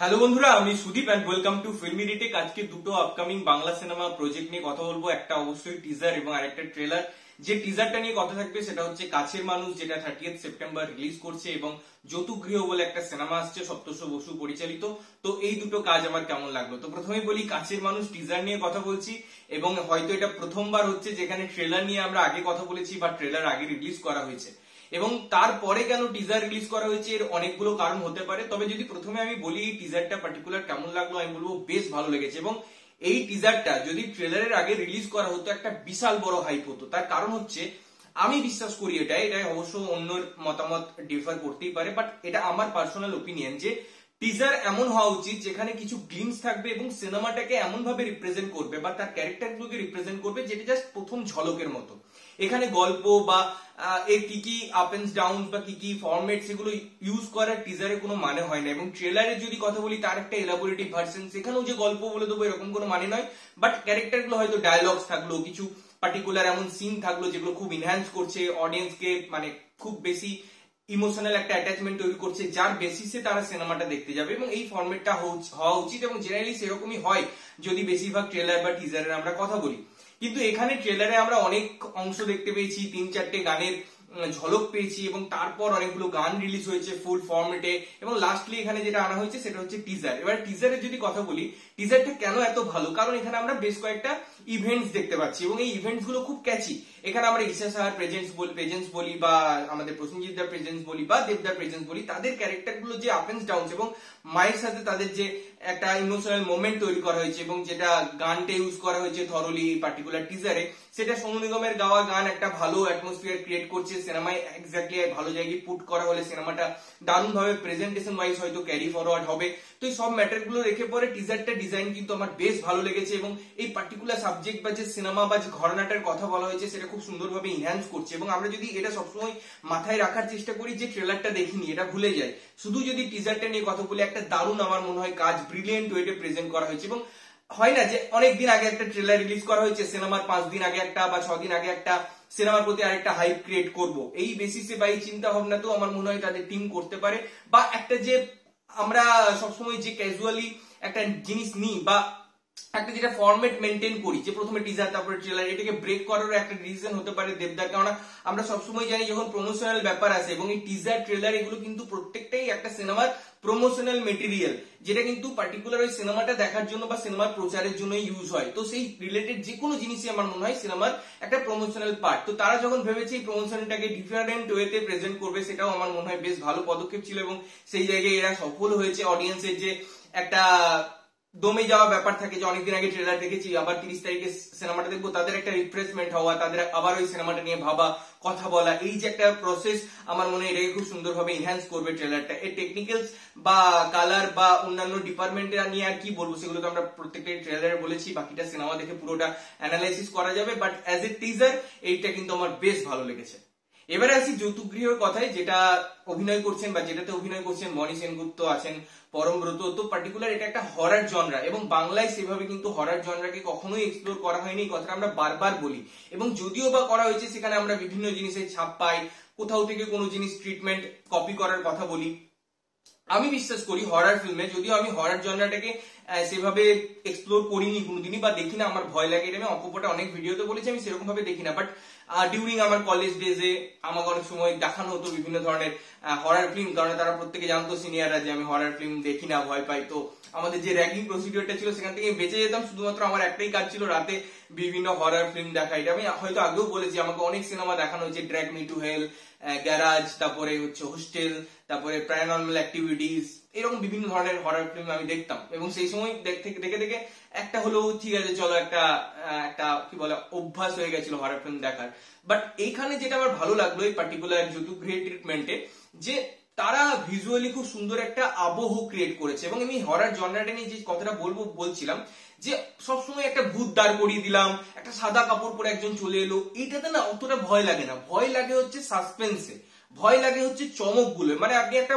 Hello বন্ধুরা, আমি Sudip and welcome to filmy retake আজকে দুটো আপকামিং বাংলা সিনেমা প্রজেক্ট নিয়ে কথা বলব। একটা অবশ্যই টিজার এবং আরেকটা ট্রেলার যে টিজারটা নিয়ে কথা থাকবে সেটা হচ্ছে কাছের মানুষ, যেটা থার্টিয়েথ সেপ্টেম্বর রিলিজ করছে এবং যৌতুগৃহ বলে একটা সিনেমা আসছে, সপ্তর্ষ বসু পরিচালিত। তো এই দুটো কাজ আমার কেমন লাগল? তো প্রথমেই বলি, কাছের মানুষ টিজার নিয়ে কথা বলছি এবং হয়তো এটা প্রথমবার হচ্ছে যেখানে ট্রেলার নিয়ে আমরা আগে কথা বলেছি বা ট্রেলার আগে রিলিজ করা হয়েছে। এবং তারপরে কেন টিজার রিলিজ করা হয়েছে এর অনেকগুলো কারণ হতে পারে। তবে যদি প্রথমে আমি বলি টিজারটা পার্টিকুলার কেমন লাগল, আমি বলব বেশ ভালো লেগেছে এবং এই টিজারটা যদি ট্রেলারের আগে রিলিজ করা হতো, একটা বিশাল বড় হাইপ হতো। তার কারণ হচ্ছে, আমি বিশ্বাস করি এটা এটা অবশ্য অন্যর মতামত ডিফার করতেই পারে বাট এটা আমার পার্সোনাল ওপিনিয়ন যে টিজার এমন হওয়া উচিত যেখানে কিছু গ্লিমস থাকবে এবং সিনেমাটাকে এমন ভাবে রিপ্রেজেন্ট করবে বা তার ক্যারেক্টারগুলোকে রিপ্রেজেন্ট করবে যেটা জাস্ট প্রথম ঝলকের মতো। এখানে গল্প বা এর কি কি আপ এন্ড ডাউন বা কি কি ফরম্যাট সেগুলো ইউজ করার টিজারে কোনো মানে হয় না। এবং ট্রেলারের যদি কথা বলি, তার একটা এলাবোরেটিভ ভার্সন সেখানেও যে গল্প বলে দেবো এরকম কোনো মানে নয়। বাট ক্যারেক্টারগুলো হয়তো ডায়লগস থাকল, কিছু পার্টিকুলার এমন সিন থাকল, যেগুলো খুব ইনহ্যান্স করছে অডিয়েন্সকে মানে খুব বেশি ইমোশনাল একটা অ্যাটাচমেন্ট তৈরি করছে, যার বেসিসে তারা সিনেমাটা দেখতে যাবে। এবং এই ফরম্যাটটা হওয়া উচিত এবং জেনারেলি সেরকমই হয়, যদি বেশিরভাগ ট্রেলার বা টিজারের আমরা কথা বলি। কিন্তু এখানে ট্রেলারে আমরা অনেক অংশ দেখতে পেয়েছি, তিন চারটে গানের ঝলক পেয়েছি এবং তারপর অনেকগুলো গান রিলিজ হয়েছে ফুল ফর্মেটে এবং লাস্টলি এখানে যেটা আনা হয়েছে সেটা হচ্ছে টিজার এবার টিজারের যদি কথা বলি টিজারটা কেন এত ভালো? কারণ এখানে আমরা বেশ কয়েকটা ইভেন্টস দেখতে পাচ্ছি এবং এই ইভেন্টসগুলো খুব ক্যাচি এখানে আমরা ঈশা সাহার প্রেজেন্স বলি প্রেজেন্স বলি বা আমাদের প্রসেনজিৎ দার প্রেজেন্স বলি বা দেবদার প্রেজেন্স বলি, তাদের ক্যারেক্টারগুলো যে আপ এন্ড ডাউন এবং মায়ের সাথে তাদের যে একটা ইমোশনাল মোমেন্ট তৈরি করা হয়েছে এবং যেটা গানটা ইউজ করা হয়েছে থরলি পার্টিকুলার টিজারে সেটা সোনু নিগমের গাওয়া গান একটা ভালো অ্যাটমসফিয়ার ক্রিয়েট করছে। সিনেমায় এক্স্যাক্টলি ভালো জায়গায় পুট করা হলে সিনেমাটা দারুণ ভাবে প্রেজেন্টেশন ওয়াইজ হয়তো ক্যারি ফরওয়ার্ড হবে। তো এই সব ম্যাটারগুলো রেখে পরে টিজারটা ডিজাইন কিন্তু আমার বেশ ভালো লেগেছে এবং এই পার্টিকুলার সাবজেক্ট বা যে সিনেমা বা যে ঘটনাটার কথা বলা হয়েছে, সেটা খুব সুন্দরভাবে ইনহ্যান্স করছে এবং আমরা যদি এটা সবসময় মাথায় রাখার চেষ্টা করি যে ট্রেলারটা দেখিনি, এটা ভুলে যায় শুধু যদি টিজারটা নিয়ে কথা বলি, একটা দারুণ আমার মনে হয় কাজ ব্রিলিয়েন্ট ওয়েটে প্রেজেন্ট করা হয়েছে এবং হয় না যে অনেকদিন আগে একটা ট্রেলার রিলিজ করা হয়েছে সিনেমার পাঁচ দিন আগে একটা বা ছদিন দিন আগে একটা সিনেমার প্রতি আরেকটা হাইপ ক্রিয়েট করব। এই বেসিসে বা এই চিন্তা ভাবনা তো আমার মনে হয় তাদের টিম করতে পারে। বা একটা যে আমরা সবসময় যে ক্যাজুয়ালি একটা জিনিস নিই বা একটা যেটা ফরম্যাট মেনটেন করি, যে প্রথমে টিজার তারপরে ট্রেলার এটাকে ব্রেক করার একটা রিজন হতে পারে দেবদার। কেননা আমরা সবসময় জানি যখন প্রমোশনাল ব্যাপার আছে এবং এই টিজার ট্রেলার এগুলো কিন্তু প্রত্যেকটাই একটা সিনেমার প্রমোশনাল মেটেরিয়াল যেটা কিন্তু পার্টিকুলার ওই সিনেমাটা দেখার জন্য বা সিনেমার প্রচারের জন্য ইউজ হয়। তো সেই রিলেটেড যে কোনো জিনিসই আমার মনে হয় সিনেমার একটা প্রমোশনাল পার্ট তো তারা যখন ভেবেছে এই প্রমোশনটাকে ডিফারেন্ট ওয়েতে প্রেজেন্ট করবে, সেটাও আমার মনে হয় বেশ ভালো পদক্ষেপ ছিল, এবং সেই জায়গায় এরা সফল হয়েছে অডিয়েন্সের যে একটা দমে যাওয়া ব্যাপার থাকে যে অনেকদিন আগে ট্রেলার দেখেছি, আবার তিরিশ তারিখে সিনেমাটা দেখব, তাদের একটা রিফ্রেশমেন্ট হওয়া, তাদের আবার ওই সিনেমাটা নিয়ে ভাবা, কথা বলা, এই যে একটা প্রসেস আমার মনে হয় খুব সুন্দরভাবে ইনহ্যান্স করবে ট্রেলারটা এই টেকনিক্যালস বা কালার বা অন্যান্য ডিপার্টমেন্টে নিয়ে আর কি বলব, সেগুলো তো আমরা প্রত্যেকটা ট্রেলারে বলেছি, বাকিটা সিনেমা দেখে পুরোটা অ্যানালাইসিস করা যাবে বাট অ্যাজ এ টিজার এইটা কিন্তু আমার বেশ ভালো লেগেছে। এবারে আসি যৌতুগৃহর কথায়, যেটা অভিনয় করছেন বা যেটাতে অভিনয় করছেন, মণি সেনগুপ্ত আছেন পরমব্রত তো পার্টিকুলার এটা একটা হরার জনরা এবং বাংলায় সেভাবে কিন্তু হরার জনরাকে কখনোই এক্সপ্লোর করা হয়নি কথাটা আমরা বারবার বলি। এবং যদিও বা করা হয়েছে, সেখানে আমরা বিভিন্ন জিনিসের ছাপ পাই, কোথাও থেকে কোনো জিনিস ট্রিটমেন্ট কপি করার কথা বলি। আমি বিশ্বাস করি হরার ফিল্মে যদিও আমি হরার জনরাটাকে সেভাবে এক্সপ্লোর করিনি কোনোদিনই বা দেখি না আমার ভয় লাগে, এটা আমি অপপটা অনেক ভিডিওতে বলেছি, আমি সেরকম ভাবে দেখি না বাট ডিউরিং আমার কলেজ ডেজে আমাকে অনেক সময় দেখানো হতো বিভিন্ন ধরনের হরার ফিল্ম কারণ তারা প্রত্যেকে জানতো সিনিয়ররা যে আমি হরার ফিল্ম দেখি না ভয় পাই, তো আমাদের যে র্যাগিং প্রসিডিওরটা ছিল সেখান থেকে বেঁচে যেতাম, শুধুমাত্র আমার একটাই কাজ ছিল রাতে বিভিন্ন হরার ফিল্ম দেখা, এটা আমি হয়তো আগেও বলেছি, আমাকে অনেক সিনেমা দেখানো হয়েছে drag me to hell garage তারপরে হচ্ছে হোস্টেল তারপরে প্যারানর্মাল অ্যাক্টিভিটিস এরকম বিভিন্ন ধরনের হরার ফিল্ম আমি দেখতাম। এবং সেই সময় দেখে দেখে একটা হলেও ঠিক আছে, চলো একটা একটা কি বলে, অভ্যাস হয়ে গেছিল হরার ফিল্ম দেখার। বাট এইখানে যেটা আমার ভালো লাগল এই পার্টিকুলার যদুগৃহ ট্রিটমেন্টে যে তারা ভিজুয়ালি খুব সুন্দর একটা আবহ ক্রিয়েট করেছে। এবং আমি হরার জনরাটা নিয়ে যে কথাটা বলব, বলছিলাম, যে সবসময় একটা ভূত দাঁড় করিয়ে দিলাম, একটা সাদা কাপড় পরে একজন চলে এলো, এইটাতে না অতটা ভয় লাগে না। ভয় লাগে হচ্ছে সাসপেন্সে ভয় লাগে হচ্ছে চমকগুলো। মানে আপনি একটা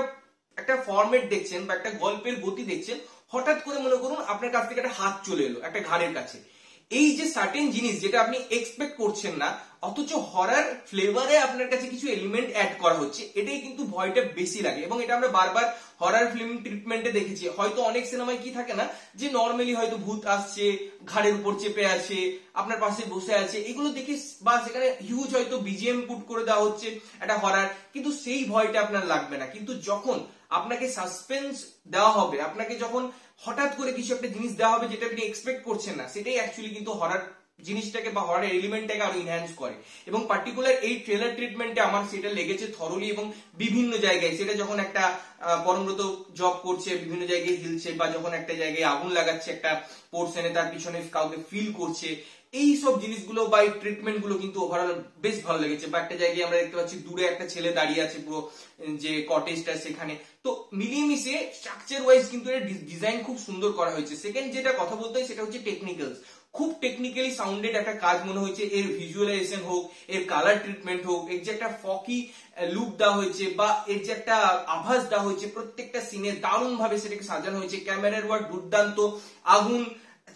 একটা ফর্মেট দেখছেন বা একটা গল্পের গতি দেখছেন, হঠাৎ করে মনে করুন আপনার কাছ থেকে একটা হাত চলে এলো, একটা ঘাড়ের কাছে। এই যে সার্টেন জিনিস যেটা আপনি এক্সপেক্ট করছেন না অথচ হরার ফ্লেভারে আপনার কাছে কিছু এলিমেন্ট অ্যাড করা হচ্ছে। এটাই কিন্তু ভয়টা বেশি লাগে এবং এটা আমরা বারবার হরার ফিল্ম ট্রিটমেন্টে দেখেছি। হয়তো অনেক সিনেমায় কি থাকে না যে নর্মালি হয়তো ভূত আসছে, ঘাড়ের উপর চেপে আছে, আপনার পাশে বসে আছে, এগুলো দেখে বা সেখানে হিউজ হয়তো বিজিএম পুট করে দেওয়া হচ্ছে একটা হরার কিন্তু সেই ভয়টা আপনার লাগবে না। কিন্তু যখন আপনাকে সাসপেন্স দেওয়া হবে, আপনাকে যখন হঠাৎ করে কিছু একটা জিনিস দেওয়া হবে যেটা আপনি এক্সপেক্ট করছেন না, সেটাই অ্যাকচুয়ালি কিন্তু হরার জিনিসটাকে বা হরার এলিমেন্টটাকে আরও ইনহ্যান্স করে। এবং পার্টিকুলার এই ট্রেলার ট্রিটমেন্টে আমার সেটা লেগেছে থরলি এবং বিভিন্ন জায়গায়। সেটা যখন একটা পরমব্রত জব করছে, বিভিন্ন জায়গায় হিলছে বা যখন একটা জায়গায় আগুন লাগাচ্ছে, একটা পোর্শনে তার পিছনে কাউকে ফিল করছে, এই সব জিনিসগুলো বা এই ট্রিটমেন্টগুলো কিন্তু ওভারঅল বেশ ভালো লেগেছে। বা একটা জায়গায় আমরা দেখতে পাচ্ছি দূরে একটা ছেলে দাঁড়িয়ে আছে পুরো যে কটেজটা সেখানে। তো মিলিয়ে মিশে স্ট্রাকচার ওয়াইজ কিন্তু ডিজাইন খুব সুন্দর করা হয়েছে। সেকেন্ড যেটা কথা বলতে হয় সেটা হচ্ছে টেকনিক্যালস খুব টেকনিক্যালি সাউন্ডেড একটা কাজ মনে হয়েছে। এর ভিজুয়ালাইজেশন হোক, এর কালার ট্রিটমেন্ট হোক, এর যে একটা ফকি লুক দেওয়া হয়েছে বা এর যে একটা আভাস দেওয়া হয়েছে, প্রত্যেকটা সিনে দারুণ ভাবে সেটাকে সাজানো হয়েছে। ক্যামেরার ওয়ার্ক দুর্দান্ত। আগুন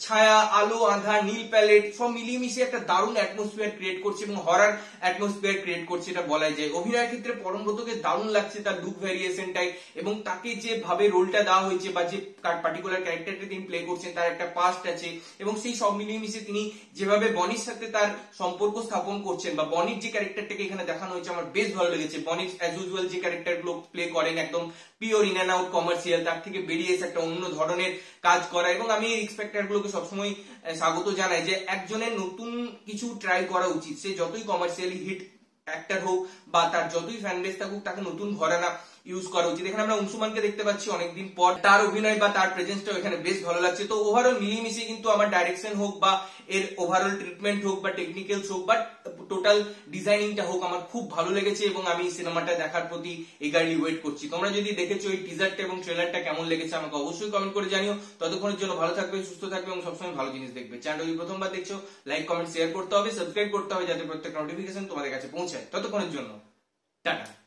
ছায়া, আলো, আঁধার, নীল প্যালেট, সব মিলিয়ে একটা দারুণ অ্যাটমসফিয়ার ক্রিয়েট করছে এবং হরার অ্যাটমসফিয়ার ক্রিয়েট করছে এটা বলাই যায়। অভিনয়ের ক্ষেত্রে পরমব্রতকে দারুণ লাগছে তার লুক ভ্যারিয়েশনটাই এবং তাকে যে ভাবে রোলটা দেওয়া হয়েছে বা যে পার্টিকুলার ক্যারেক্টারটা তিনি প্লে করছেন, তার একটা পাস্ট আছে এবং সেই সব মিলিয়ে মিশিয়ে তিনি যেভাবে বনির সাথে তার সম্পর্ক স্থাপন করছেন বা বনির যে ক্যারেক্টারটাকে এখানে দেখানো হয়েছে, আমার বেশ ভালো লেগেছে। বনির অ্যাজ ইউজুয়াল যে ক্যারেক্টারগুলো প্লে করেন একদম pure in and out commercial তার থেকে বেরিয়ে এসে একটা অন্য ধরনের কাজ করা এবং আমি এই এক্সপেক্টার গুলোকে সবসময় স্বাগত জানাই যে একজনের নতুন কিছু ট্রাই করা উচিত। সে যতই কমার্শিয়ালি হিট অ্যাক্টার হোক বা তার যতই ফ্যান বেস থাকুক, তাকে নতুন ঘরানা ইউজ করা উচিত। এখানে আমরা অংশুমানকে দেখতে পাচ্ছি অনেকদিন পর। তার অভিনয় বা তার প্রেজেন্সটাও এখানে বেশ ভালো লাগছে। তো ওভারঅল মিলিয়ে মিশিয়ে কিন্তু আমার ডাইরেকশন হোক বা এর ওভারঅল ট্রিটমেন্ট হোক বা টেকনিক্যালস হোক বা টোটাল ডিজাইনিংটা হোক, আমার খুব ভালো লেগেছে এবং আমি সিনেমাটা দেখার প্রতি এগারলি ওয়েট করছি। তোমরা যদি দেখেছ এই টিজারটা এবং ট্রেলারটা কেমন লেগেছে, আমাকে অবশ্যই কমেন্ট করে জানিও। ততক্ষণের জন্য ভালো থাকবে, সুস্থ থাকবে এবং সবসময় ভালো জিনিস দেখবে। চ্যানেল প্রথমবার দেখছ লাইক কমেন্ট শেয়ার করতে হবে সাবস্ক্রাইব করতে হবে, যাতে প্রত্যেক নোটিফিকেশন তোমাদের কাছে পৌঁছায়। ততক্ষণের জন্য, টাটা।